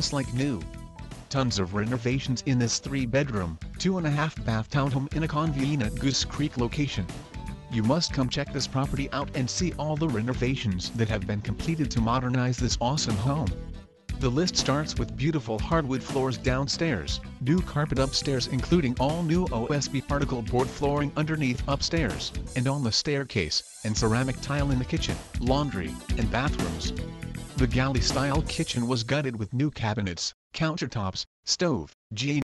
just like new. Tons of renovations in this three-bedroom, two-and-a-half-bath townhome in a convenient Goose Creek location. You must come check this property out and see all the renovations that have been completed to modernize this awesome home. The list starts with beautiful hardwood floors downstairs, new carpet upstairs including all new OSB particle board flooring underneath upstairs, and on the staircase, and ceramic tile in the kitchen, laundry, and bathrooms. The galley-style kitchen was gutted with new cabinets, countertops, stove, G